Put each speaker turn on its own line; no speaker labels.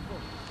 go, go.